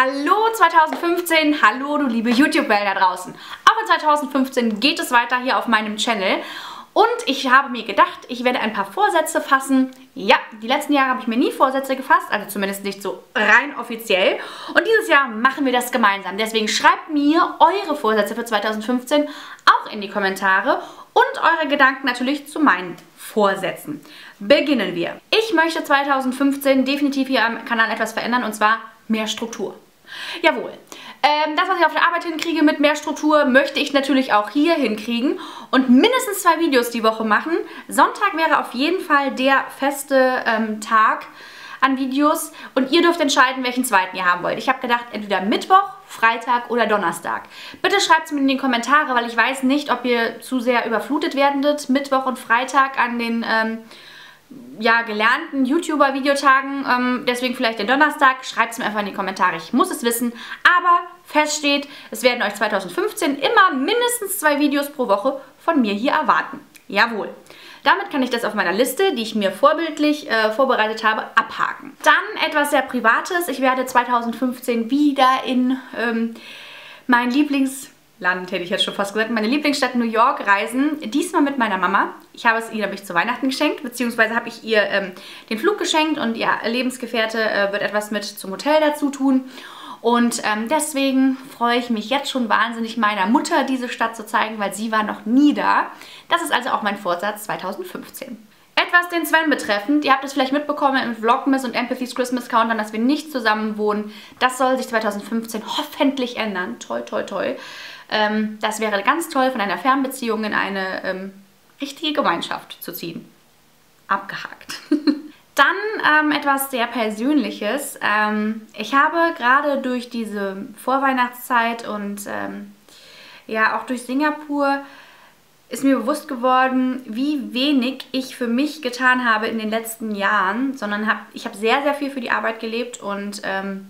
Hallo 2015, hallo du liebe YouTube-Welt da draußen. Auch in 2015 geht es weiter hier auf meinem Channel. Und ich habe mir gedacht, ich werde ein paar Vorsätze fassen. Ja, die letzten Jahre habe ich mir nie Vorsätze gefasst, also zumindest nicht so rein offiziell. Und dieses Jahr machen wir das gemeinsam. Deswegen schreibt mir eure Vorsätze für 2015 auch in die Kommentare und eure Gedanken natürlich zu meinen Vorsätzen. Beginnen wir. Ich möchte 2015 definitiv hier am Kanal etwas verändern und zwar mehr Struktur. Jawohl. Ähm, das, was ich auf der Arbeit hinkriege mit mehr Struktur, möchte ich natürlich auch hier hinkriegen und mindestens zwei Videos die Woche machen. Sonntag wäre auf jeden Fall der feste ähm, Tag an Videos und ihr dürft entscheiden, welchen zweiten ihr haben wollt. Ich habe gedacht, entweder Mittwoch, Freitag oder Donnerstag. Bitte schreibt es mir in die Kommentare, weil ich weiß nicht, ob ihr zu sehr überflutet werdet, Mittwoch und Freitag an den... Ähm, ja, gelernten YouTuber-Videotagen. Ähm, deswegen vielleicht den Donnerstag. Schreibt es mir einfach in die Kommentare. Ich muss es wissen. Aber fest steht, es werden euch 2015 immer mindestens zwei Videos pro Woche von mir hier erwarten. Jawohl. Damit kann ich das auf meiner Liste, die ich mir vorbildlich äh, vorbereitet habe, abhaken. Dann etwas sehr Privates. Ich werde 2015 wieder in ähm, mein Lieblings- Land, hätte ich jetzt schon fast gesagt, meine Lieblingsstadt New York reisen. Diesmal mit meiner Mama. Ich habe es ihr nämlich zu Weihnachten geschenkt, beziehungsweise habe ich ihr ähm, den Flug geschenkt und ihr Lebensgefährte äh, wird etwas mit zum Hotel dazu tun. Und ähm, deswegen freue ich mich jetzt schon wahnsinnig, meiner Mutter diese Stadt zu zeigen, weil sie war noch nie da. Das ist also auch mein Vorsatz 2015. Etwas den Sven betreffend, ihr habt es vielleicht mitbekommen im Vlogmas und Empathy's Christmas Countdown, dass wir nicht zusammen wohnen. Das soll sich 2015 hoffentlich ändern. Toll, toll, toll. Ähm, das wäre ganz toll, von einer Fernbeziehung in eine ähm, richtige Gemeinschaft zu ziehen. Abgehakt. Dann ähm, etwas sehr Persönliches. Ähm, ich habe gerade durch diese Vorweihnachtszeit und ähm, ja auch durch Singapur ist mir bewusst geworden, wie wenig ich für mich getan habe in den letzten Jahren, sondern hab, ich habe sehr, sehr viel für die Arbeit gelebt und ähm,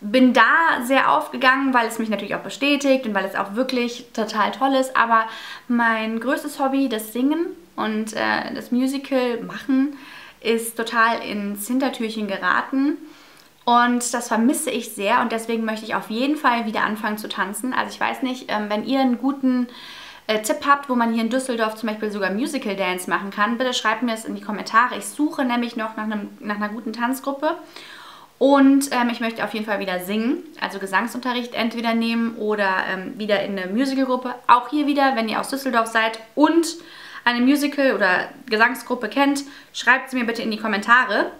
bin da sehr aufgegangen, weil es mich natürlich auch bestätigt und weil es auch wirklich total toll ist. Aber mein größtes Hobby, das Singen und äh, das Musical machen, ist total ins Hintertürchen geraten. Und das vermisse ich sehr und deswegen möchte ich auf jeden Fall wieder anfangen zu tanzen. Also ich weiß nicht, ähm, wenn ihr einen guten äh, Tipp habt, wo man hier in Düsseldorf zum Beispiel sogar Musical Dance machen kann, bitte schreibt mir das in die Kommentare. Ich suche nämlich noch nach, einem, nach einer guten Tanzgruppe und ähm, ich möchte auf jeden Fall wieder singen, also Gesangsunterricht entweder nehmen oder ähm, wieder in eine Musicalgruppe. Auch hier wieder, wenn ihr aus Düsseldorf seid und eine Musical- oder Gesangsgruppe kennt, schreibt sie mir bitte in die Kommentare.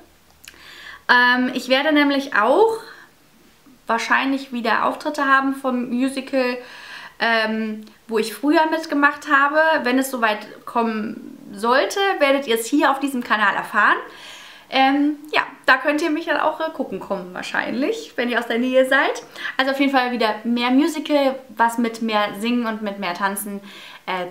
Ähm, ich werde nämlich auch wahrscheinlich wieder Auftritte haben vom Musical, ähm, wo ich früher mitgemacht habe. Wenn es soweit kommen sollte, werdet ihr es hier auf diesem Kanal erfahren. Ähm, ja, da könnt ihr mich dann auch äh, gucken kommen wahrscheinlich, wenn ihr aus der Nähe seid. Also auf jeden Fall wieder mehr Musical, was mit mehr Singen und mit mehr Tanzen äh,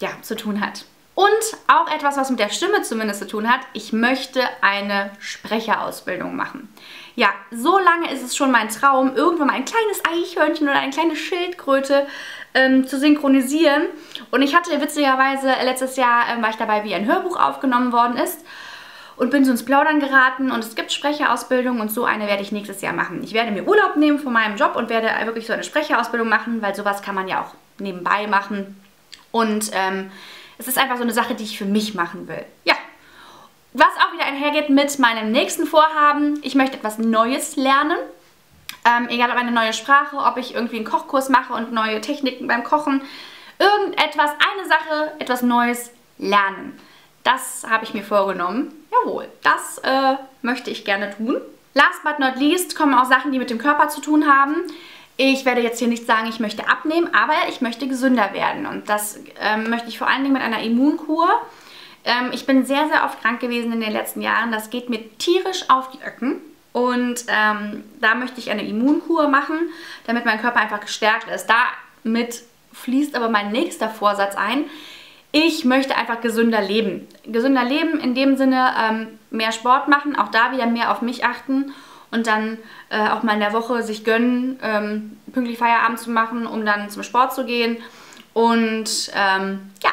ja, zu tun hat. Und auch etwas, was mit der Stimme zumindest zu tun hat. Ich möchte eine Sprecherausbildung machen. Ja, so lange ist es schon mein Traum, irgendwann mal ein kleines Eichhörnchen oder eine kleine Schildkröte ähm, zu synchronisieren. Und ich hatte witzigerweise letztes Jahr, äh, war ich dabei, wie ein Hörbuch aufgenommen worden ist und bin so ins Plaudern geraten und es gibt Sprecherausbildung und so eine werde ich nächstes Jahr machen. Ich werde mir Urlaub nehmen von meinem Job und werde wirklich so eine Sprecherausbildung machen, weil sowas kann man ja auch nebenbei machen und ähm, es ist einfach so eine Sache, die ich für mich machen will. Ja, was auch wieder einhergeht mit meinem nächsten Vorhaben, ich möchte etwas Neues lernen. Ähm, egal ob eine neue Sprache, ob ich irgendwie einen Kochkurs mache und neue Techniken beim Kochen. Irgendetwas, eine Sache, etwas Neues lernen. Das habe ich mir vorgenommen. Jawohl, das äh, möchte ich gerne tun. Last but not least kommen auch Sachen, die mit dem Körper zu tun haben. Ich werde jetzt hier nicht sagen, ich möchte abnehmen, aber ich möchte gesünder werden. Und das ähm, möchte ich vor allen Dingen mit einer Immunkur. Ähm, ich bin sehr, sehr oft krank gewesen in den letzten Jahren. Das geht mir tierisch auf die Öcken. Und ähm, da möchte ich eine Immunkur machen, damit mein Körper einfach gestärkt ist. Damit fließt aber mein nächster Vorsatz ein ich möchte einfach gesünder leben. Gesünder leben in dem Sinne ähm, mehr Sport machen, auch da wieder mehr auf mich achten und dann äh, auch mal in der Woche sich gönnen, ähm, pünktlich Feierabend zu machen, um dann zum Sport zu gehen und ähm, ja,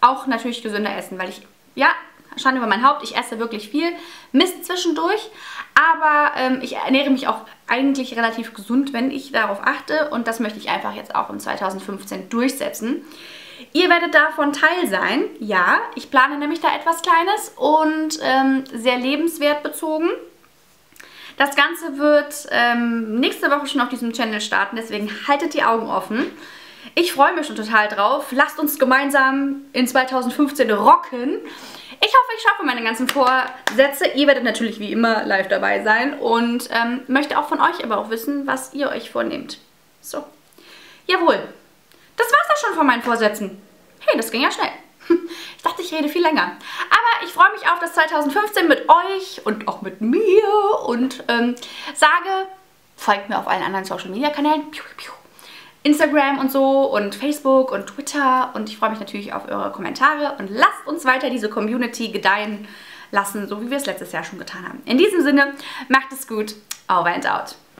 auch natürlich gesünder essen, weil ich, ja, Schande über mein Haupt, ich esse wirklich viel Mist zwischendurch, aber ähm, ich ernähre mich auch eigentlich relativ gesund, wenn ich darauf achte und das möchte ich einfach jetzt auch im 2015 durchsetzen. Ihr werdet davon Teil sein, ja, ich plane nämlich da etwas Kleines und ähm, sehr lebenswert bezogen. Das Ganze wird ähm, nächste Woche schon auf diesem Channel starten, deswegen haltet die Augen offen. Ich freue mich schon total drauf. Lasst uns gemeinsam in 2015 rocken. Ich hoffe, ich schaffe meine ganzen Vorsätze. Ihr werdet natürlich wie immer live dabei sein und ähm, möchte auch von euch aber auch wissen, was ihr euch vornehmt. So, jawohl. Das war's auch schon von meinen Vorsätzen. Hey, das ging ja schnell. Ich dachte, ich rede viel länger. Aber ich freue mich auf das 2015 mit euch und auch mit mir und ähm, sage, folgt mir auf allen anderen Social Media Kanälen. Instagram und so und Facebook und Twitter und ich freue mich natürlich auf eure Kommentare und lasst uns weiter diese Community gedeihen lassen, so wie wir es letztes Jahr schon getan haben. In diesem Sinne, macht es gut, over and out.